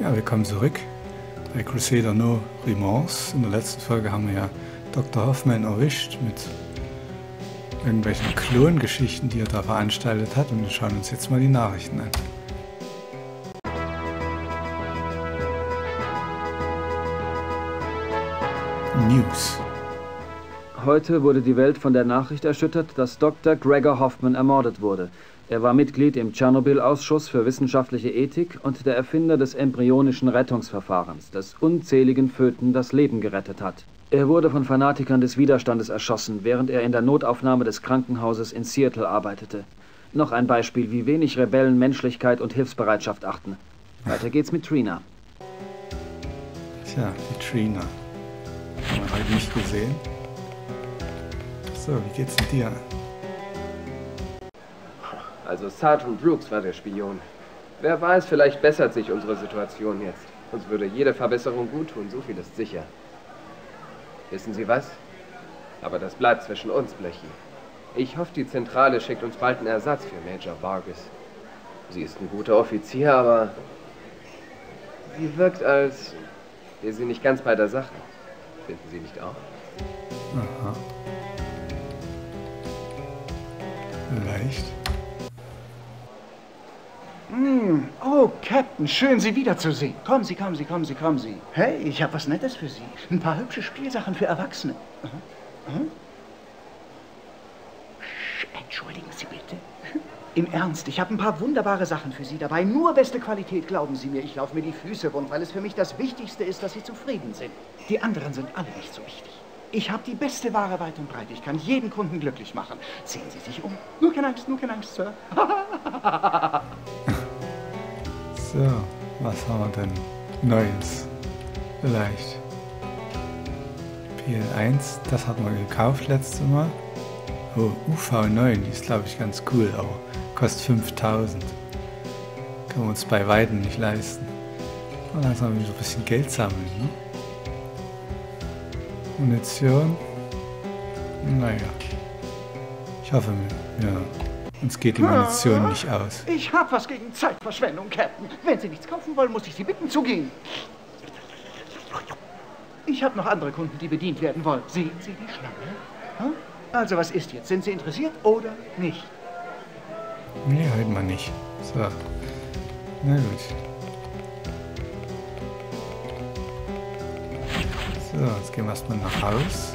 Ja, willkommen zurück bei Crusader No Remorse. In der letzten Folge haben wir ja Dr. Hoffman erwischt mit irgendwelchen Klongeschichten, die er da veranstaltet hat. Und wir schauen uns jetzt mal die Nachrichten an. News. Heute wurde die Welt von der Nachricht erschüttert, dass Dr. Gregor Hoffman ermordet wurde. Er war Mitglied im Tschernobyl-Ausschuss für wissenschaftliche Ethik und der Erfinder des embryonischen Rettungsverfahrens, das unzähligen Föten das Leben gerettet hat. Er wurde von Fanatikern des Widerstandes erschossen, während er in der Notaufnahme des Krankenhauses in Seattle arbeitete. Noch ein Beispiel, wie wenig Rebellen Menschlichkeit und Hilfsbereitschaft achten. Weiter geht's mit Trina. Tja, die Trina. Haben wir heute nicht gesehen. So, wie geht's mit dir? Also Sergeant Brooks war der Spion. Wer weiß, vielleicht bessert sich unsere Situation jetzt. Uns würde jede Verbesserung gut tun, so viel ist sicher. Wissen Sie was? Aber das bleibt zwischen uns, Blechi. Ich hoffe, die Zentrale schickt uns bald einen Ersatz für Major Vargas. Sie ist ein guter Offizier, aber sie wirkt als wäre sie nicht ganz bei der Sache. Finden Sie nicht auch? Aha. Leicht. Hm. Oh, Captain, schön, Sie wiederzusehen. Kommen Sie, kommen Sie, kommen Sie, kommen Sie. Hey, ich habe was Nettes für Sie. Ein paar hübsche Spielsachen für Erwachsene. Aha. Aha. Sch, Entschuldigen Sie bitte. Im Ernst, ich habe ein paar wunderbare Sachen für Sie dabei. Nur beste Qualität, glauben Sie mir. Ich laufe mir die Füße wund, weil es für mich das Wichtigste ist, dass Sie zufrieden sind. Die anderen sind alle nicht so wichtig. Ich habe die beste Ware weit und breit. Ich kann jeden Kunden glücklich machen. Sehen Sie sich um. Nur keine Angst, nur keine Angst, Sir. So, was haben wir denn Neues? Vielleicht. PL1, das hatten wir gekauft letztes Mal. Oh, UV9, die ist glaube ich ganz cool, aber kostet 5000. Können wir uns bei Weitem nicht leisten. Und wir wieder ein bisschen Geld sammeln. Ne? Munition. Naja. Ich hoffe, ja, uns geht die Munition nicht aus. Ich habe was gegen Zeitverschwendung, Captain. Wenn Sie nichts kaufen wollen, muss ich Sie bitten zu gehen. Ich habe noch andere Kunden, die bedient werden wollen. Sehen Sie die Schlange? Hm? Also, was ist jetzt? Sind Sie interessiert oder nicht? Nee, heute mal nicht. So. Na gut. So, jetzt gehen wir erstmal nach Haus.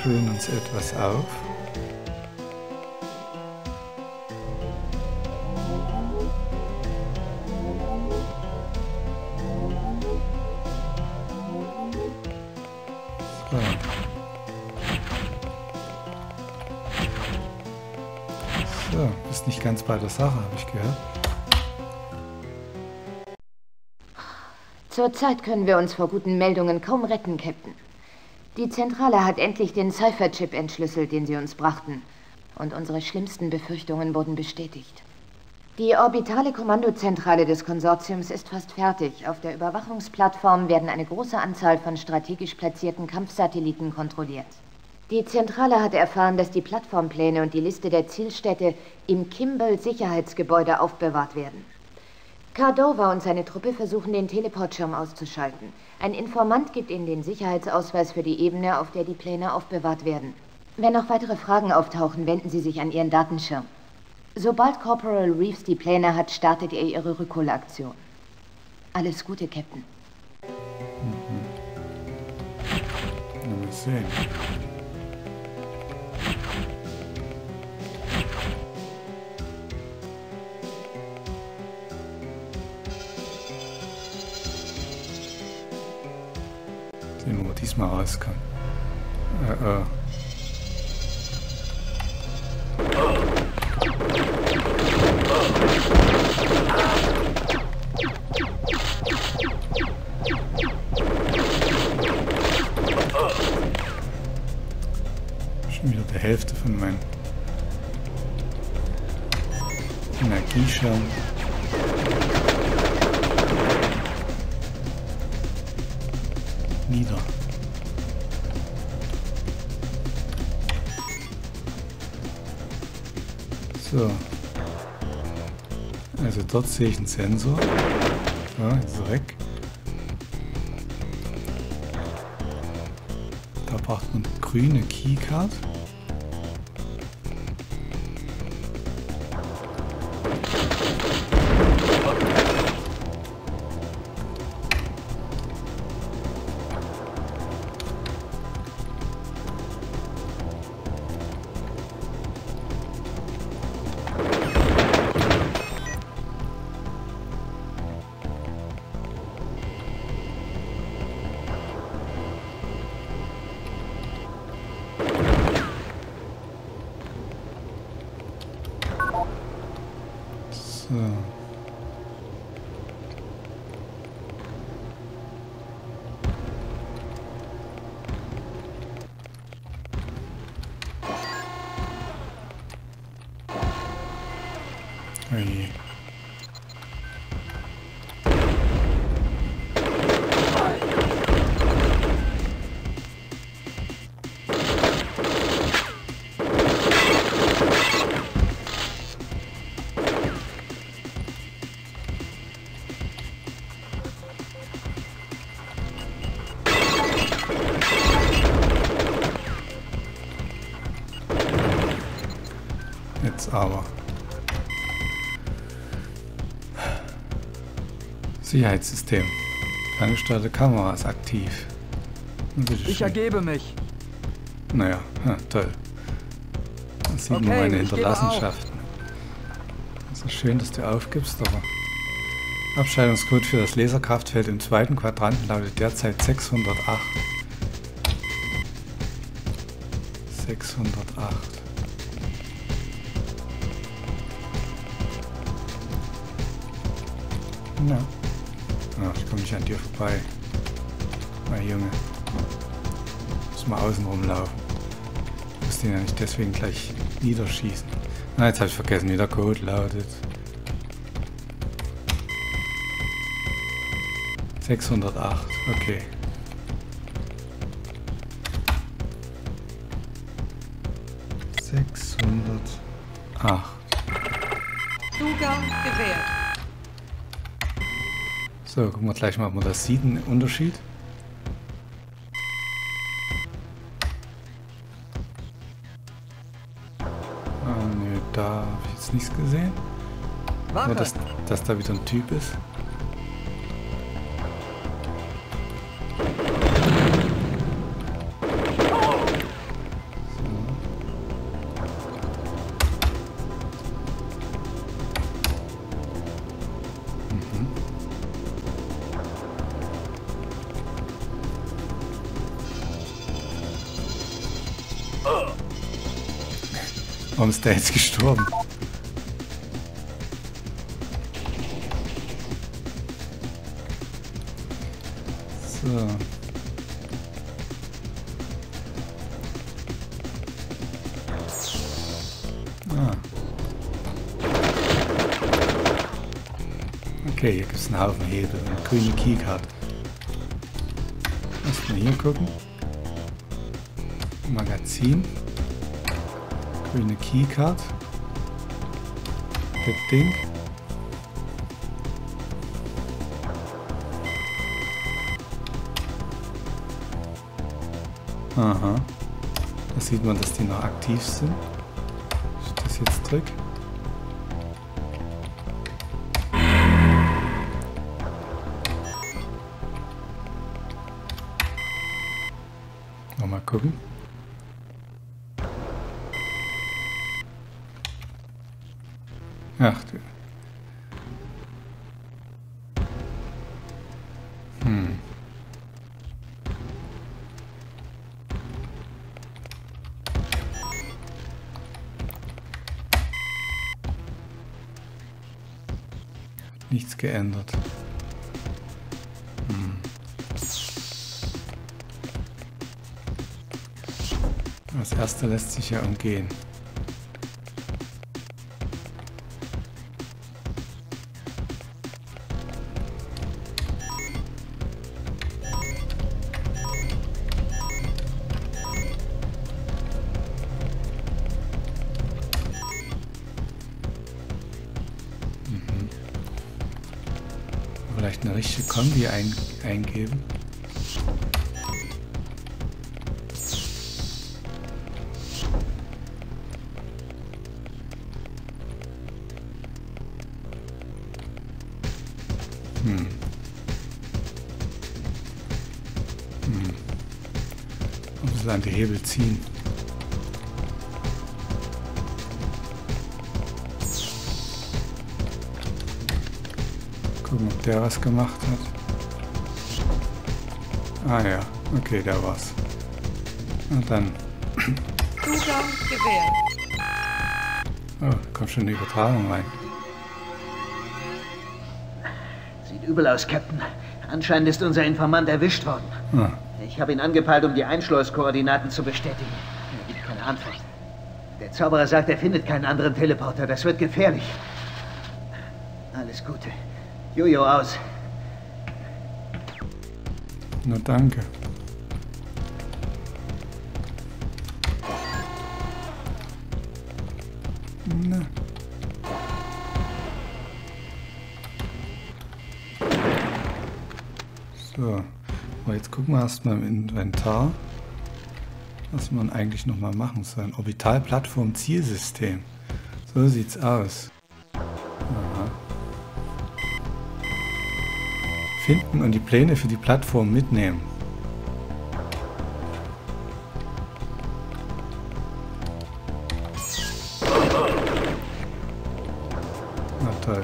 Füllen uns etwas auf. So. So, bist nicht ganz bei der Sache, habe ich gehört. Zurzeit können wir uns vor guten Meldungen kaum retten, Captain. Die Zentrale hat endlich den Cypher-Chip entschlüsselt, den sie uns brachten. Und unsere schlimmsten Befürchtungen wurden bestätigt. Die orbitale Kommandozentrale des Konsortiums ist fast fertig. Auf der Überwachungsplattform werden eine große Anzahl von strategisch platzierten Kampfsatelliten kontrolliert. Die Zentrale hat erfahren, dass die Plattformpläne und die Liste der Zielstädte im Kimball-Sicherheitsgebäude aufbewahrt werden. Cardova und seine Truppe versuchen, den Teleportschirm auszuschalten. Ein Informant gibt ihnen den Sicherheitsausweis für die Ebene, auf der die Pläne aufbewahrt werden. Wenn noch weitere Fragen auftauchen, wenden Sie sich an Ihren Datenschirm. Sobald Corporal Reeves die Pläne hat, startet er Ihre Rückholaktion. Alles Gute, Captain. Na, Mal sehen. Wir, wo diesmal rauskommt. Äh, äh. Schon wieder die Hälfte von meinem Energieschirm. nieder. So. Also dort sehe ich einen Sensor. Ja, jetzt ist weg. Da braucht man grüne Keycard. Sicherheitssystem. Ferngesteuerte Kamera ist aktiv. Ich ergebe mich. Naja, ja, toll. Dann sieht man Okay, meine ich gebe Hinterlassenschaften. Es ist schön, dass du aufgibst, aber Abscheidungscode für das Laserkraftfeld im zweiten Quadranten lautet derzeit 608. 608. Na. Ach, ich komme nicht an dir vorbei. Mein Junge. Muss mal außen rumlaufen. Muss den ja nicht deswegen gleich niederschießen. Na, jetzt habe ich vergessen, wie der Code lautet. 608, okay. Sechshundertacht. Zugang gewährt. So, gucken wir gleich mal, ob man das sieht, einen Unterschied. Ah, nö, da habe ich jetzt nichts gesehen. Nur, dass, dass da wieder ein Typ ist. Warum ist der jetzt gestorben? So. Ah. Okay, hier gibt es einen Haufen Hebel eine grüne Keycard. Lass mal hier gucken. Magazin. Grüne Keycard. Das Ding. Aha. Da sieht man, dass die noch aktiv sind. Ich das jetzt drück. Nochmal gucken. Ach du. Hm. Nichts geändert. Hm. Das erste lässt sich ja umgehen. Eingeben? Hm. Hm. Ein bisschen an die Hebel ziehen. Gucken, ob der was gemacht hat. Ah ja, okay, der war's. Und dann. Zugang gewährt. Oh, kommt schon eine Übertragung rein. Sieht übel aus, Captain. Anscheinend ist unser Informant erwischt worden. Ah, Ich habe ihn angepeilt, um die Einschleuskoordinaten zu bestätigen. Er gibt keine Antwort. Der Zauberer sagt, er findet keinen anderen Teleporter. Das wird gefährlich. Alles Gute. Jojo aus. Na danke. Na. So, aber jetzt gucken wir erstmal im Inventar, was man eigentlich nochmal machen soll. Orbitalplattform-Zielsystem. So sieht's aus. Finden und die Pläne für die Plattform mitnehmen. Na toll.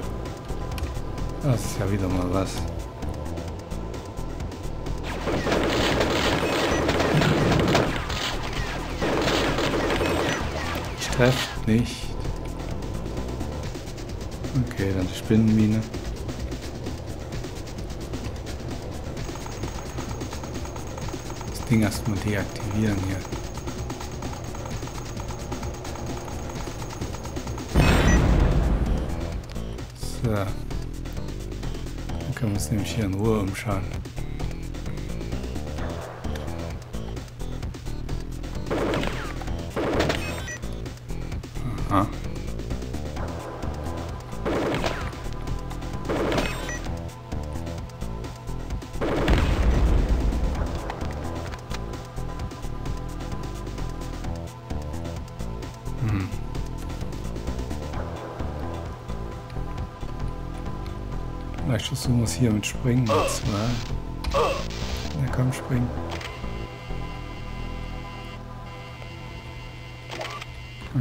Das ist ja wieder mal was. Ich treffe nicht. Okay, dann die Spinnenmine. Ding erstmal deaktivieren hier. So. Dann können wir uns nämlich hier in Ruhe umschauen. Vielleicht versuchen wir es hier mit Springen jetzt mal. Na komm, spring.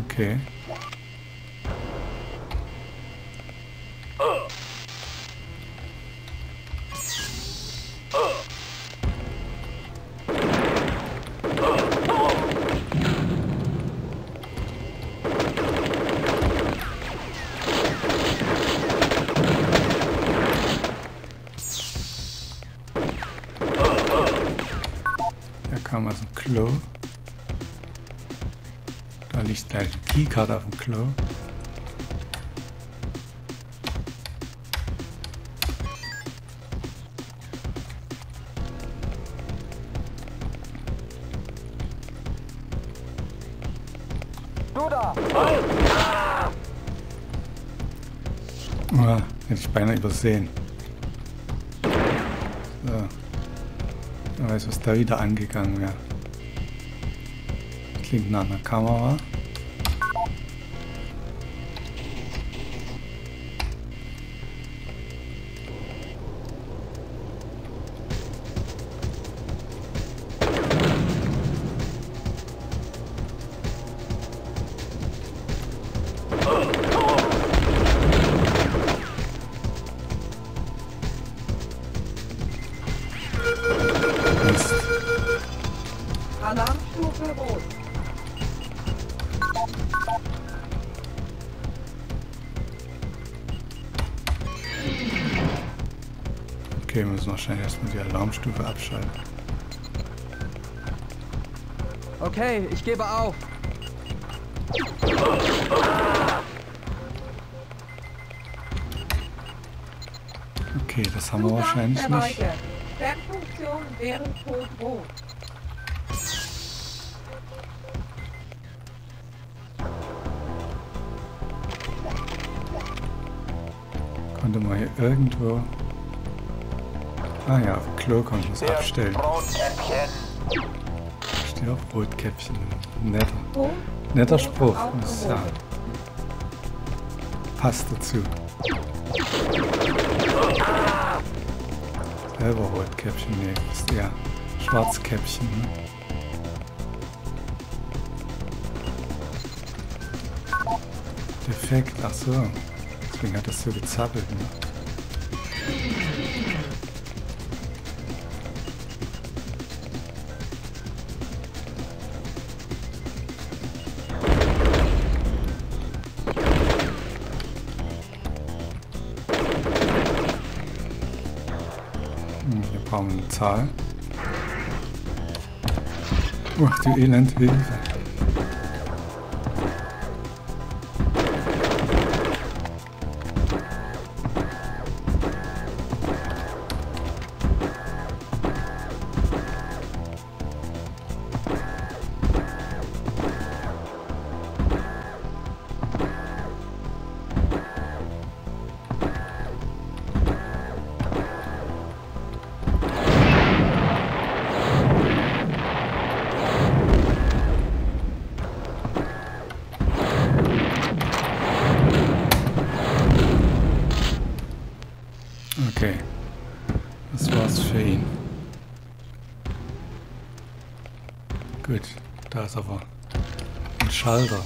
Okay. Da liegt gleich ein Keycard auf dem Klo. Ah, hätte ich beinahe übersehen. So. Wer weiß, was da wieder angegangen wäre. Klingt nach einer Kamera. Mist. Müssen wahrscheinlich erstmal die Alarmstufe abschalten. Okay, ich gebe auf. Okay, das haben wir wahrscheinlich nicht. Fernfunktion während Code Rot. Konnte man hier irgendwo... Ah ja, auf Klo kann ich Der abstellen. Brotkäppchen. Steht auch Rotkäppchen. Netter. Netter Spruch, muss ich sagen. Passt dazu. Selber Rotkäppchen, nee, ist eher Schwarzkäppchen. Ne? Defekt, ach so. Deswegen hat das so gezappelt. Ne? Hier brauchen wir eine Zahl. Ach du Elend, Hilfe. Gut, da ist aber ein Schalter.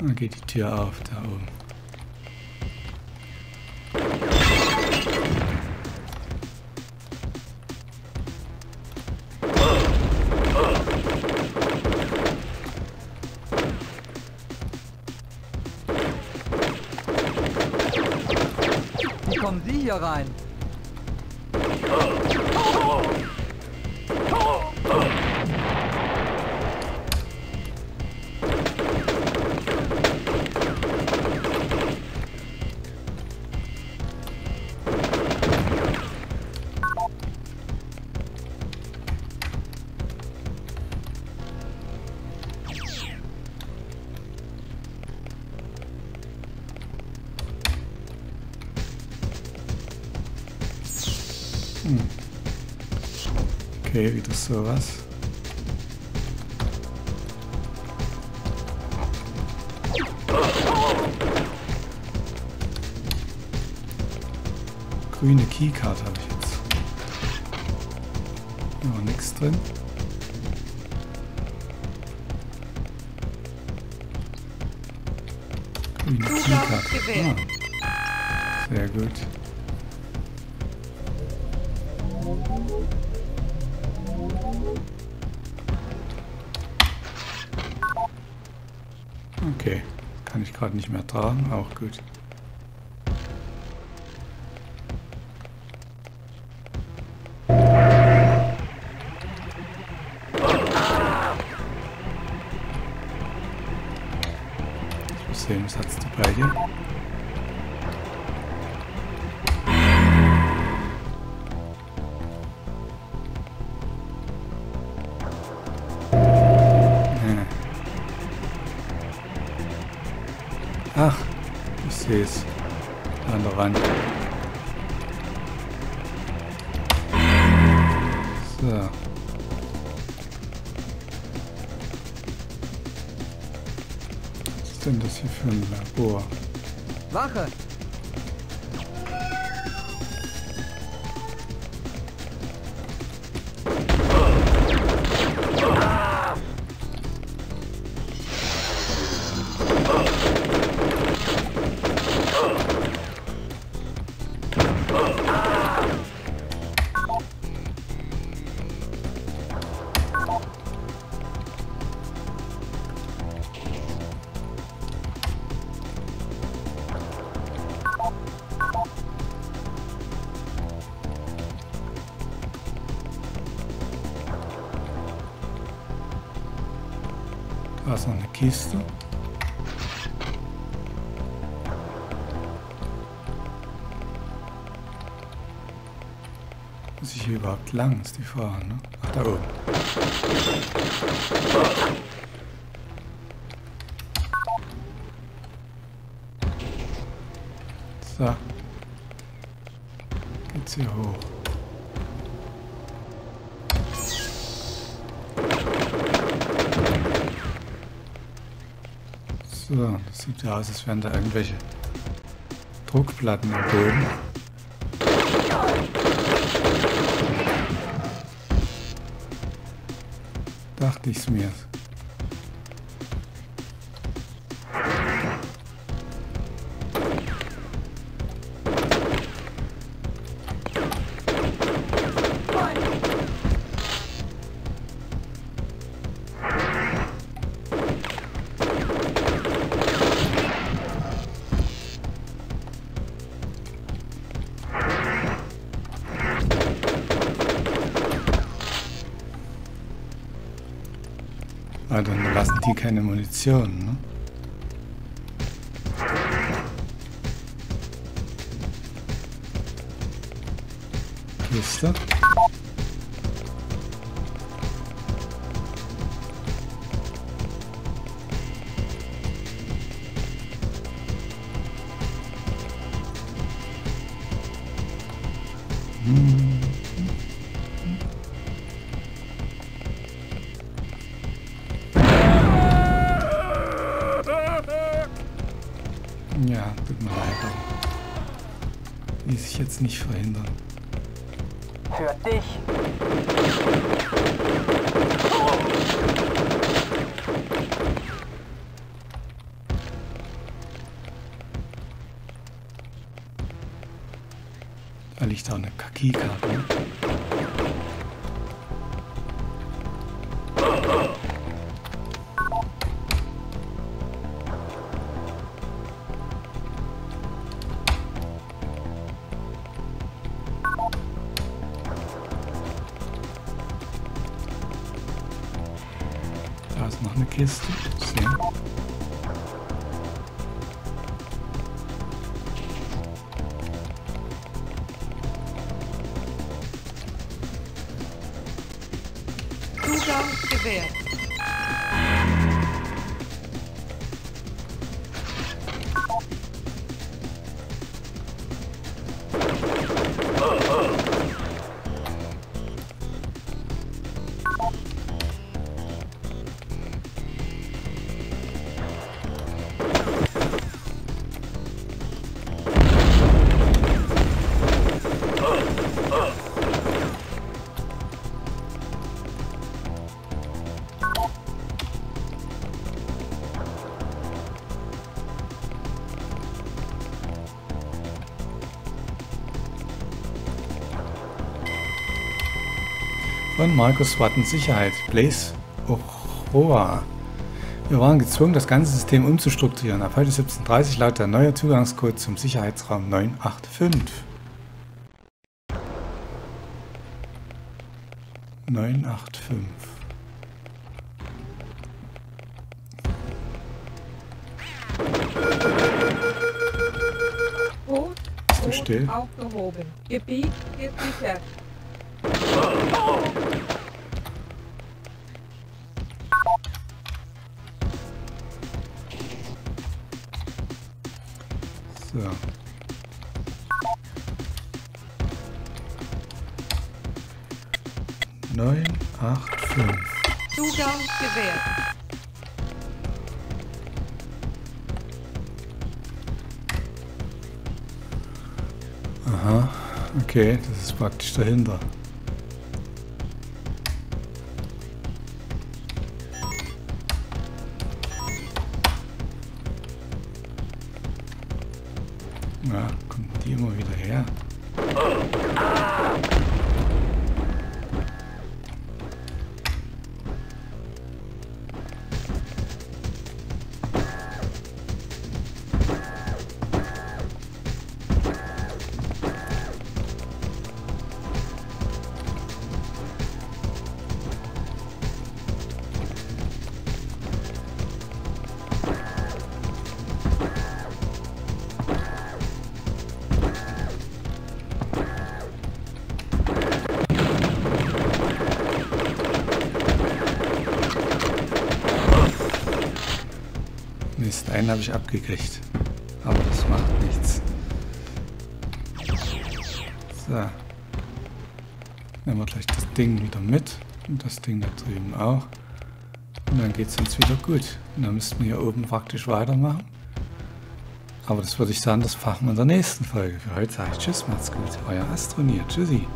Dann geht die Tür auf, da oben. Wie kommen Sie hier rein? Okay, wieder sowas. Grüne Keycard habe ich jetzt. Noch nichts drin. Grüne Keycard. Ah, sehr gut. Okay, kann ich gerade nicht mehr tragen, auch gut. Ich muss sehen, was hat's die bei Wache! Kiste. Muss ich hier überhaupt lang, ist die Frage, ne? Ach, da oben. So. Geht's hier hoch. So, das sieht ja aus, als wären da irgendwelche Druckplatten im Boden. Dachte ich's mir. Die keine Munition, ne? Kiste. Ja, tut mir leid. Ließ ich jetzt nicht verhindern. Für dich. Da liegt auch eine Kaki-Karte. Ist noch eine Kiste. Von Markus Watten Sicherheit. Blaze Ochoa. Wir waren gezwungen, das ganze System umzustrukturieren. Ab heute 17.30 lautet der neue Zugangscode zum Sicherheitsraum 985. 985. Code Bist du still? aufgehoben. Gebiet gesichert. So. Neun, acht, fünf. Zugang gewährt. Aha, okay, das ist praktisch dahinter. Einen habe ich abgekriegt. Aber das macht nichts. So. Nehmen wir gleich das Ding wieder mit. Und das Ding da drüben auch. Und dann geht es uns wieder gut. Und dann müssten wir hier oben praktisch weitermachen. Aber das würde ich sagen, das machen wir in der nächsten Folge. Für heute sage ich Tschüss, macht's gut. Euer Astronier. Tschüssi.